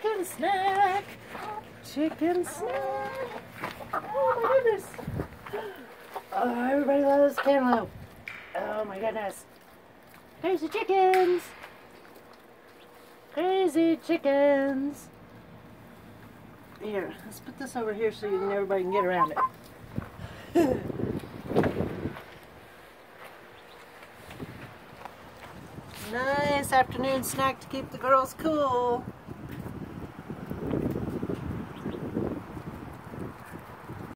chicken snack. Chicken snack. Oh my goodness. Oh, everybody loves cantaloupe. Oh my goodness. Crazy chickens. Crazy chickens. Here, let's put this over here so you can, everybody can get around it. nice afternoon snack to keep the girls cool.